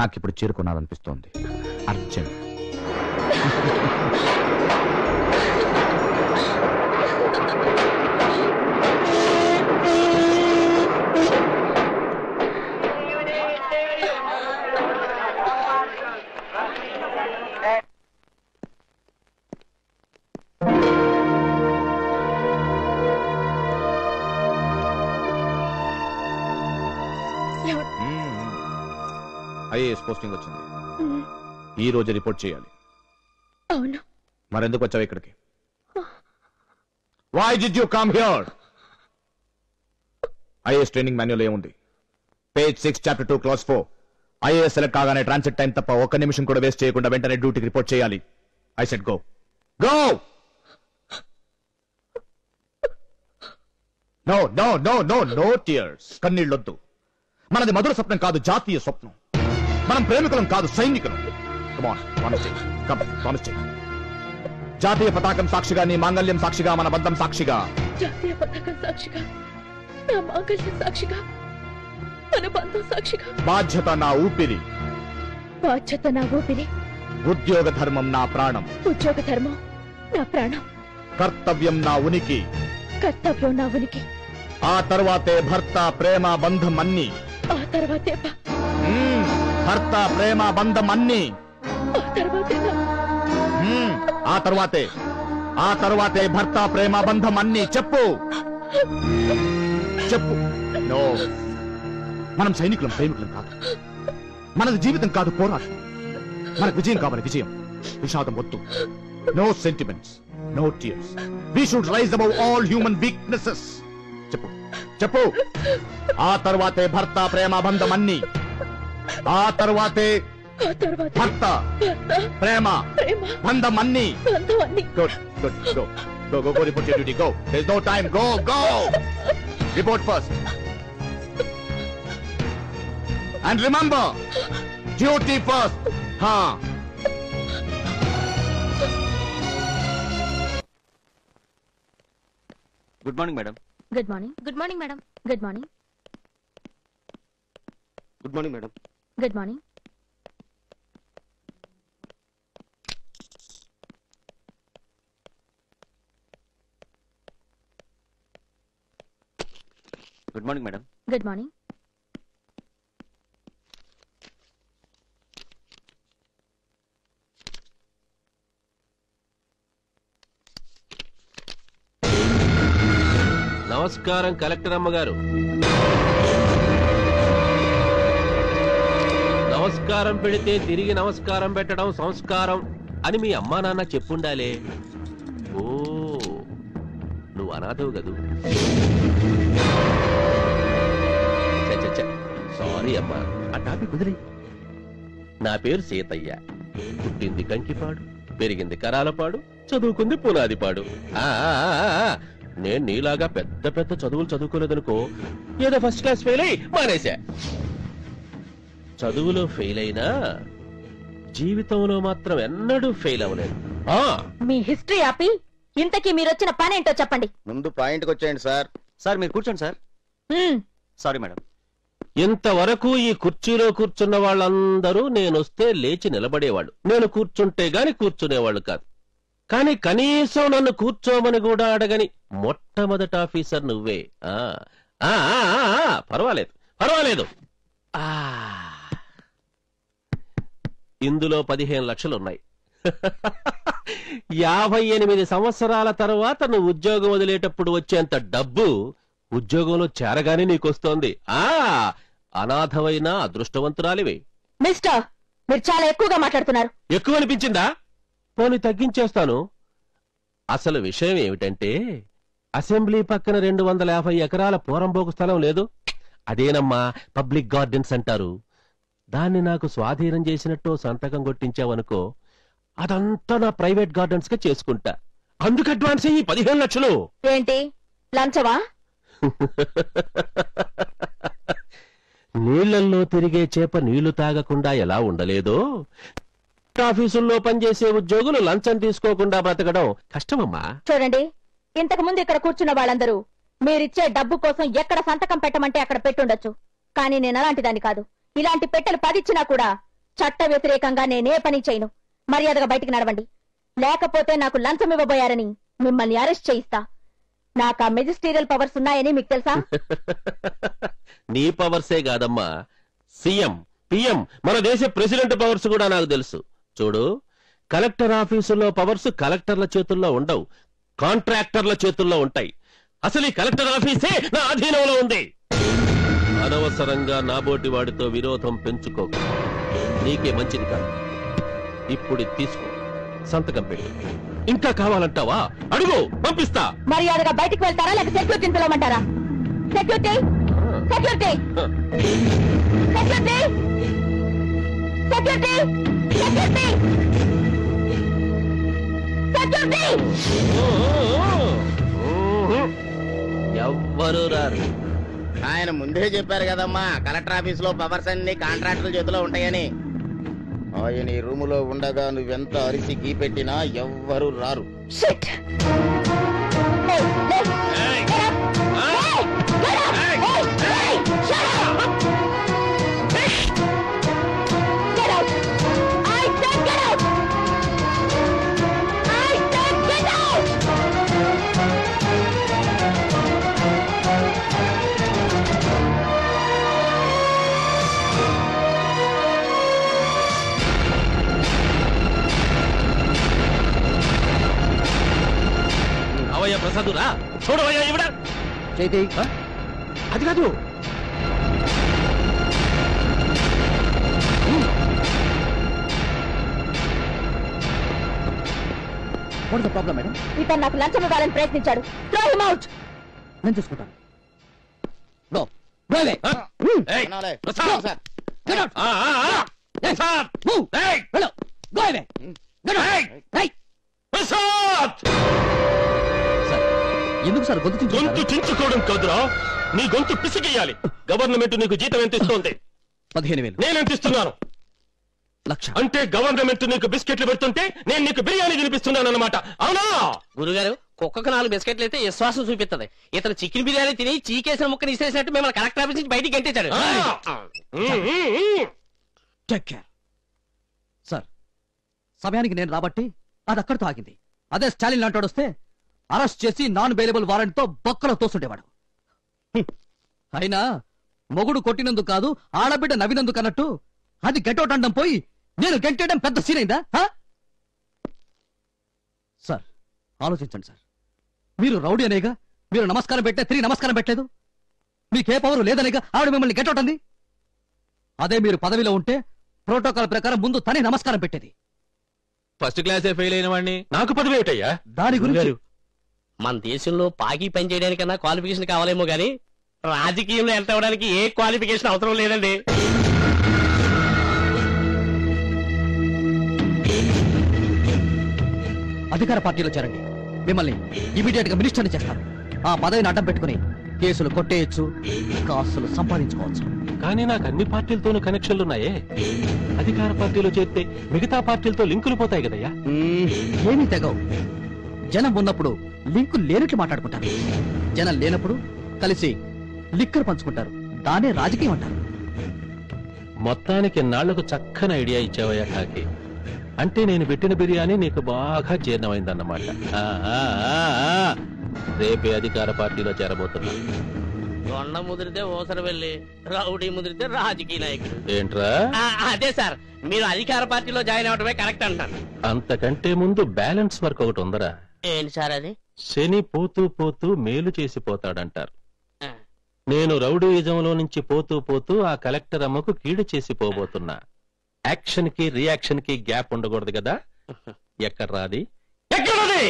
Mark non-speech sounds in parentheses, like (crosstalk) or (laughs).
నాకిప్పుడు చేరుకున్నారనిపిస్తోంది. Urgent IAS posting వచ్చింది. ఈ రోజు రిపోర్ట్ చేయాలి. అవును. మరెందుకు వచ్చావు ఇక్కడికి? Why did you come here IAS training manual ఏముంది? Page six chapter two class four IAS select కాగానే ట్రాన్సిట్ టైం తప్ప ఒక్క నిమిషం కూడా వేస్ట్ చేయకుండా వెంటనే డ్యూటీకి రిపోర్ట్ చేయాలి. I set go go no no no no no tears కన్నీళ్ళొద్దు. మనది మధుర స్వప్నం కాదు జాతీయ స్వప్నం. మనం ప్రేమికులం కాదు సైనికులం. జాతీయ పతాకం సాక్షిగా నీ మాంగళ్యం సాక్షిగా మన బంధం సాక్షిగా. జాతీయ పతాకం సాక్షిగా నా మాంగళ్యం సాక్షిగా మన బంధం సాక్షిగా. బాధ్యత నా ఊపిరి. బాధ్యత నా ఊపిరి. ఉద్యోగ ధర్మం నా ప్రాణం. ఉద్యోగ ధర్మం నా ప్రాణం. కర్తవ్యం నా ఉనికి. కర్తవ్యం నా ఉనికి. ఆ తర్వాతే భర్త ప్రేమ బంధం అన్ని. ఆ తర్వాతే. భర్త ప్రేమ బంధం అన్ని. ఆ తర్వాతే నా మ్మ్. ఆ తర్వాతే. ఆ తర్వాతే భర్త ప్రేమ బంధం అన్ని. చెప్పు. చెప్పు. నో. మనం సైనికులం ప్రేమికులం కాదు. మనది జీవితం కాదు పోరాటం. మనకు విజయం కావాలి విజయం. విషాదం వద్దు. No sentiments no tears we should rise above all human weaknesses చెప్పు. చెప్పు. ఆ తర్వాతే భర్త ప్రేమ బంధం అన్ని. ఆ తర్వాతే భర్త ప్రేమ బంధం అన్ని బంధం అన్ని Good, good, go. Go, go, go, report your duty. Go. There's no time. Go, go. Report first. And remember, duty first. Huh. Good morning madam good morning good morning madam good morning good morning madam good morning good morning madam good morning నమస్కారం collector అమ్మగారు. నమస్కారం పెడితే తిరిగి నమస్కారం పెట్టడం సంస్కారం అని మీ అమ్మా నాన్న చెప్పుండాలే. ఓ నువ్వు అనాథవు కదూ. సారీ అమ్మా. ఆ టాపిక్ కుదిరి నా పేరు సీతయ్య. పుట్టింది కంకిపాడు పెరిగింది కరాలపాడు చదువుకుంది పునాదిపాడు. నేను నీలాగా పెద్ద పెద్ద చదువులు చదువుకోలేదనుకో ఏదో ఫస్ట్ క్లాస్ ఫెయిల్ అయి మానేశా. చదువులో ఫెయిల్ అయినా జీవితంలో మాత్రం ఎన్నడూ ఫెయిల్ అవ్వలేదు. ఆ! మీ హిస్టరీ ఆపి ఇంతకీ మీరు వచ్చిన పనేంటో చెప్పండి. ముందు పాయింట్కి వచ్చేయండి సార్. సార్ మీరు కూర్చోండి సార్. సారీ మేడం ఇంతవరకు ఈ కుర్చీలో కూర్చున్న వాళ్ళందరూ నేనొస్తే లేచి నిలబడేవాళ్ళు. నేను కూర్చుంటే గాని కూర్చునేవాళ్ళు కాదు. కానీ కనీసం నన్ను కూర్చోమని కూడా అడగని మొట్టమొదటి ఆఫీసర్ నువ్వే. ఆ ఆ, ఆ, ఆ, ఆ, పర్వాలేదు పర్వాలేదు. ఆ. ఇందులో పదిహేను లక్షలున్నాయి. యాభై ఎనిమిది సంవత్సరాల తర్వాత నువ్వు ఉద్యోగం వదిలేటప్పుడు వచ్చేంత డబ్బు ఉద్యోగంలో చేరగానే నీకొస్తోంది. ఆ అనాథవైన అదృష్టవంతురాలివి. మిస్టర్ మీరు చాలా ఎక్కువగా మాట్లాడుతున్నారు. ఎక్కువ అనిపించిందా? పోని తగ్గించేస్తాను. అసలు విషయం ఏమిటంటే అసెంబ్లీ పక్కన రెండు వందల యాభై ఎకరాల పోరంబోకు స్థలం లేదు. అదేనమ్మా పబ్లిక్ గార్డెన్స్ అంటారు. దాన్ని నాకు స్వాధీనం చేసినట్టు సంతకం కొట్టించావనుకో అదంతా నా ప్రైవేట్ గార్డెన్స్గా చేసుకుంటా. అందుకు అడ్వాన్స్ అయ్యి పదిహేను లక్షలు. ఏంటి? లంచవా నీళ్ళల్లో తిరిగే చేప నీళ్ళు తాగకుండా ఎలా ఉండలేదో? ఆఫీసుల్లో పనిచేసే ఉద్యోగులు లంచం తీసుకోకుండా బ్రతకడం కష్టమమ్మా. చూడండి ఇంతకు ముందు ఇక్కడ కూర్చున్న వాళ్ళందరూ మీరిచ్చే డబ్బు కోసం ఎక్కడ సంతకం పెట్టమంటే అక్కడ పెట్టుండొచ్చు. కానీ నేను అలాంటి దాన్ని కాదు. ఇలాంటి పెట్టెలు పదిచ్చినా కూడా చట్ట వ్యతిరేకంగా నేనే పని చేయను. మర్యాదగా బయటికి నడవండి. లేకపోతే నాకు లంచం ఇవ్వబోయారని మిమ్మల్ని అరెస్ట్ చేయిస్తా. నాకు ఆ మెజిస్టీరియల్ పవర్స్ ఉన్నాయని మీకు తెలుసా? (laughs) నీ పవర్సే కాదమ్మా. సీఎం పిఎం మన దేశ ప్రెసిడెంట్ పవర్స్ కూడా నాకు తెలుసు. చూడు కలెక్టర్ ఆఫీసులో పవర్స్ కలెక్టర్ల చేతుల్లో ఉండవు. కాంట్రాక్టర్ల చేతుల్లో ఉంటాయి. అసలు ఈ కలెక్టర్ ఆఫీసే నా అధీనంలో ఉంది. అనవసరంగా నాబోటి వాడితో విరోధం పెంచుకోకు నీకే మంచిది కాదు. ఇప్పుడు ఇది తీసుకో. సంతకం పెట్టు. ఇంకా కావాలంటావా? అడుగు! పంపిస్తా! మర్యాదగా బయటికి వెళ్తారా లేక సెక్యూరిటీని పిలవమంటారా security security security security security security ఎవ్వరు రారు? ఆయన ముందే చెప్పారు కదమ్మా కలెక్టర్ ఆఫీస్లో పవర్స్ అన్ని కాంట్రాక్టుల చేతిలో ఉంటాయని. ఆయన ఈ రూములో ఉండగా నువ్వెంత అరిసి గీ పెట్టినా ఎవ్వరు రారు. రా చూడవయ్యా ఇవిడ చైతి. అది కాదు. ప్రాబ్లం మేడం ఇతను నాకు లంచం ఇవ్వాలని ప్రయత్నించాడు. త్రో హిమ్ అవుట్ నేను చూసుకుంటాను. ఆ? ఏయ్, ప్రసాద్. సార్ ఆ, ఆ, ఆ. ప్రసాద్. ఏయ్, ఏయ్, ప్రసాద్! ఎందుకు సార్ గొంతు గొంతు చించుకోవడం కాదురా. నీ గొంతు పిసికేయాలి గవర్నమెంట్ నీకు జీతం ఎంత ఇస్తోంది? పదిహేను వేలు. నేనెంత ఇస్తున్నాను? లక్ష. అంటే గవర్నమెంట్ నీకు బిస్కెట్లు పెడుతుంటే నేను నీకు బిర్యానీ తినిపిస్తున్నాను అనమాట అవునా? గురుగారు కుక్కకు నాలుగు బిస్కెట్లు అయితే విశ్వాసం చూపిస్తుంది. ఇతను చికెన్ బిర్యానీ తిని చీకేసిన ముక్కని ఇసేసినట్టు మిమ్మల్ని కలెక్టర్ ఆఫీస్ నుంచి బయటికి గంటేశాడు. సార్ సమయానికి నేను రాబట్టి అది అక్కడితో ఆగింది. అదే స్టాలిన్ లాంటి వస్తే అరెస్ట్ చేసి నాన్ బెయిలబుల్ వారెంట్తో బొక్కలో తోస్తుండేవాడు హ్మ్. అయినా మొగుడు కొట్టినందుకు కాదు ఆడబిడ్డ నవ్వినందుకు అన్నట్టు అది గెటౌట్ అనడం పోయి నేను గెంటేయడం పెద్ద సీన్ అయిందా? సార్ ఆలోచించండి సార్. మీరు రౌడీ అనేగా మీరు నమస్కారం పెట్టే తిరిగి నమస్కారం పెట్టలేదు. మీకే పవరు లేదనేగా ఆవిడ మిమ్మల్ని గెటౌట్ అంది. అదే మీరు పదవిలో ఉంటే ప్రోటోకాల్ ప్రకారం ముందు తనే నమస్కారం పెట్టేది. ఫస్ట్ క్లాసే ఫెయిల్ అయిన వాడిని నాకు పదవి ఏమిటయ్యా? దాని గురించి మన దేశంలో పాకి పని చేయడానికన్నా క్వాలిఫికేషన్ కావాలేమో గానీ రాజకీయంలో ఎంత అవ్వడానికి ఏ క్వాలిఫికేషన్ అవసరం లేదండి. అధికార పార్టీలో చేరండి. మిమ్మల్ని ఇమీడియట్గా మినిస్టర్ని చేస్తారు ఆ పదవిని అడ్డం పెట్టుకుని కేసులు కొట్టేయచ్చు కాసులు సంపాదించుకోవచ్చు. కానీ నాకు అన్ని పార్టీలతోనూ కనెక్షన్లు ఉన్నాయే. అధికార పార్టీలో చేరితే మిగతా పార్టీలతో లింకులు పోతాయి కదయ్యా. ఏమీ తెగవు. జనం ఉన్నప్పుడు లింకు లేనట్లు మాట్లాడుకుంటారు. జనం లేనప్పుడు కలిసి లిక్కర్ పంచుకుంటారు. దానే రాజకీయం అంటారు. మొత్తానికి నాళ్ళకు చక్కని ఐడియా ఇచ్చావయ్యా కాకి. అంటే నేను పెట్టిన బిర్యానీ నీకు బాగా జీర్ణమైందన్నమాట. రేపే అధికార పార్టీలో చేరబోతున్నా. దొండ ముదిరితే ఓసర వెళ్ళి రౌడీ ముదిరితే రాజకీయ నాయకుడు. ఏంట్రా? అదే సార్ మీరు అధికార పార్టీలో జాయిన్ అవడమే కరెక్ట్ అంటాను. అంతకంటే ముందు బ్యాలెన్స్ వర్క్ ఒకటి ఉందరా. ఏంటి సార్ అది? శని పోతూ పోతూ మేలు చేసిపోతాడంటారు ఆ. నేను రౌడీయిజంలో నుంచి పోతూ పోతూ ఆ కలెక్టర్ అమ్మకు కీడు చేసి పోబోతున్నా. యాక్షన్కి రియాక్షన్కి గ్యాప్ ఉండకూడదు కదా? (laughs) ఎక్కడ రాది? ఎక్కడ రాది?